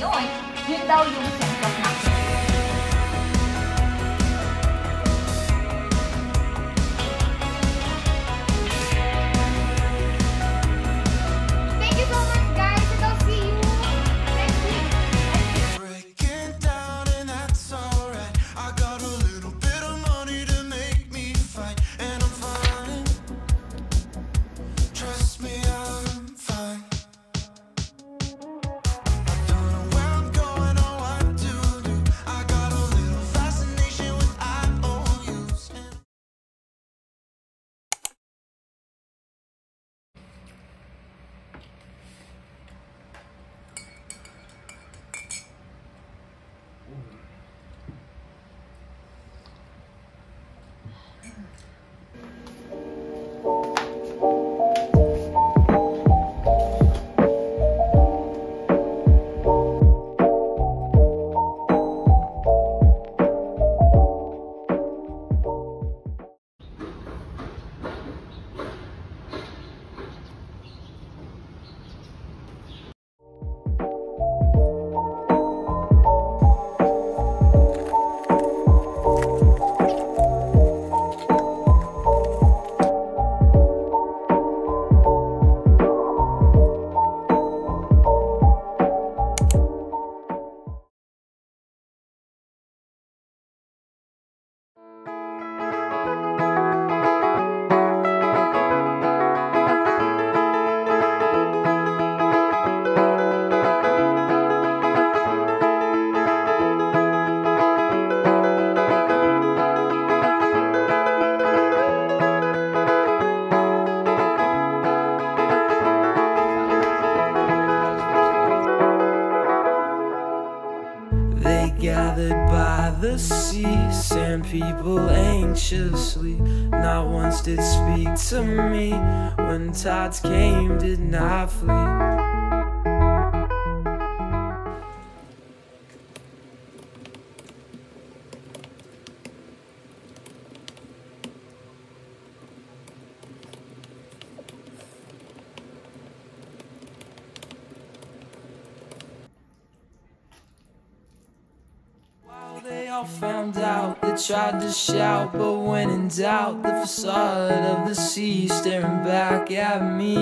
méo rồi. Nhưng đâu dùng sản phẩm sea, sand people anxiously. Not once did speak to me. When tides came, did not flee. Found out, they tried to shout, but when in doubt, the facade of the sea staring back at me.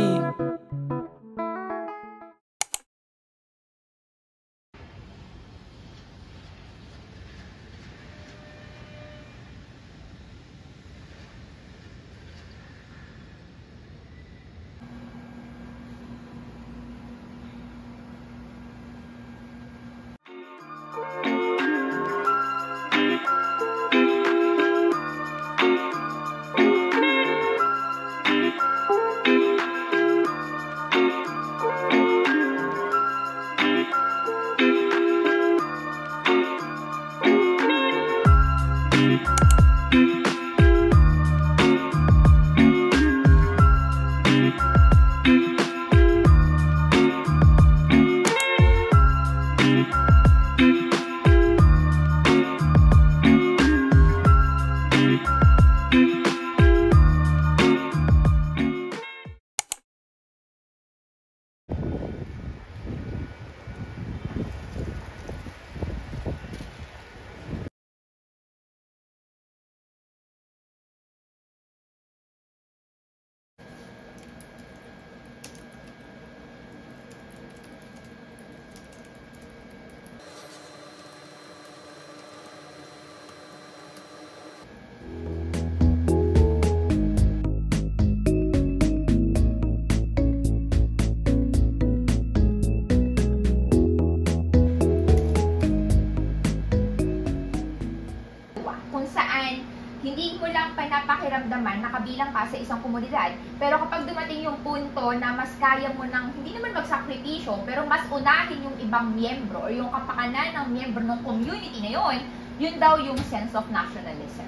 Kabilang ka sa isang komunidad. Pero kapag dumating yung punto na mas kaya mo nang, hindi naman magsakripisyo, pero mas unahin yung ibang miyembro or yung kapakanan ng miyembro ng community na yun, yun daw yung sense of nationalism.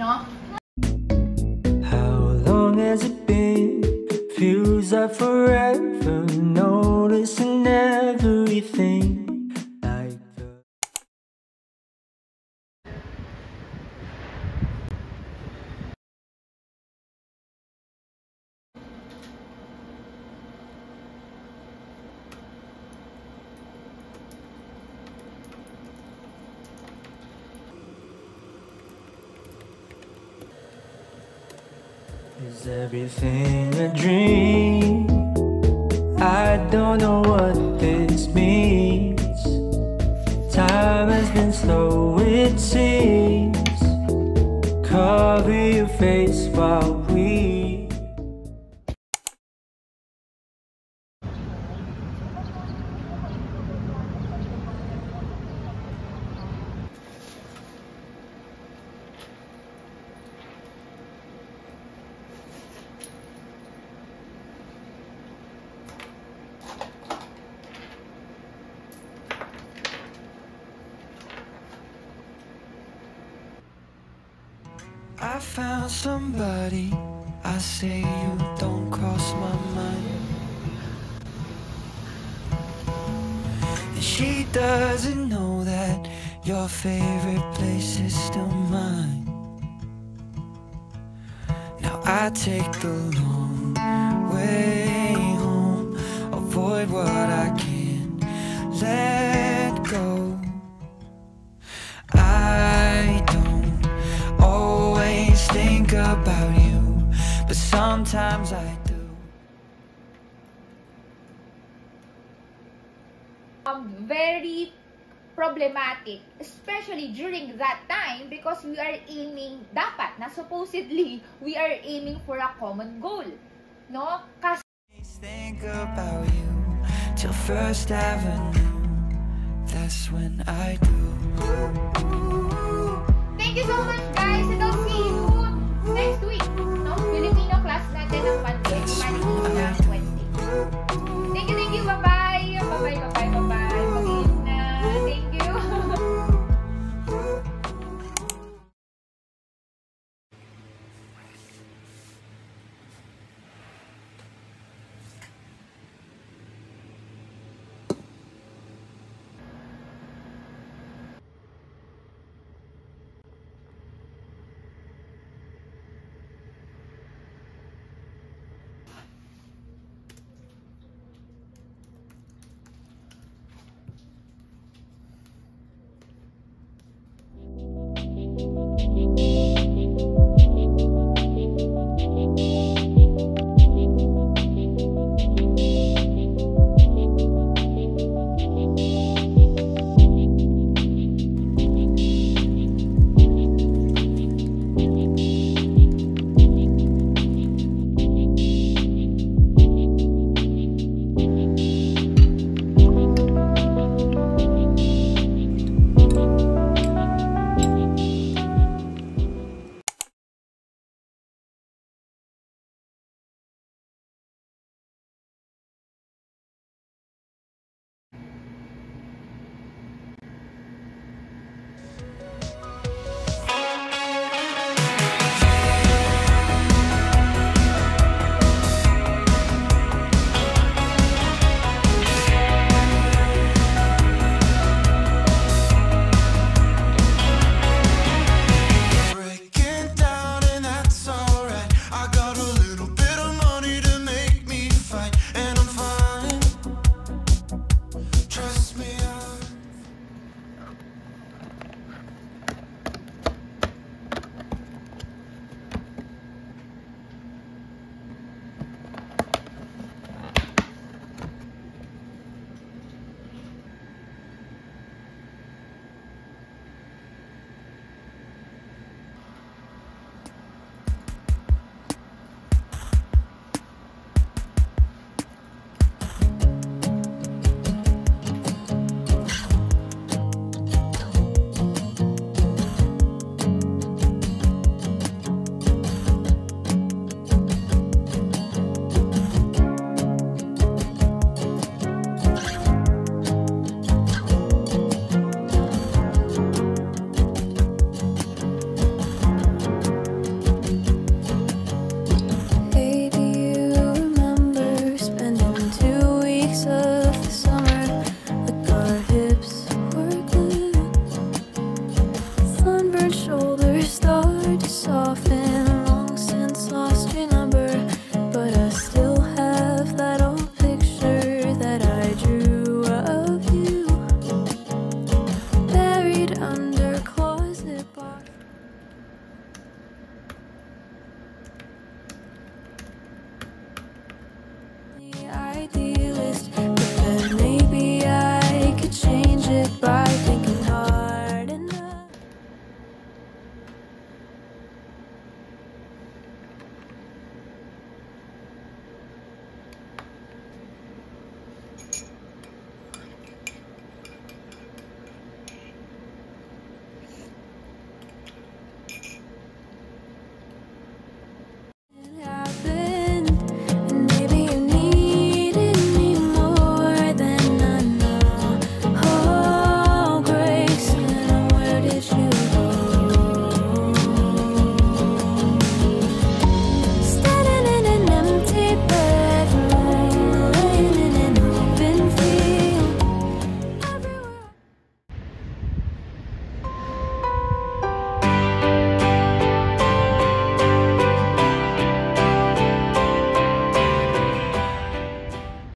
No? How long has it been? Feels like forever, noticing everything. Is everything a dream? I don't know what this means. Time has been slow, it seems. Cover your face while we. I found somebody. I say you don't cross my mind. And she doesn't know that your favorite place is still mine. Now I take the long way home, avoid what I can't let go. Sometimes I do. um, very problematic, especially during that time because we are aiming, dapat na supposedly, we are aiming for a common goal. No? Kasi Think about you till First Avenue. That's when I do. Thank you so much, guys. And I'll see you next week. Ng Wednesday. Thank you, thank you. Bye-bye, bye-bye, bye-bye. Me, shoulders start to soften.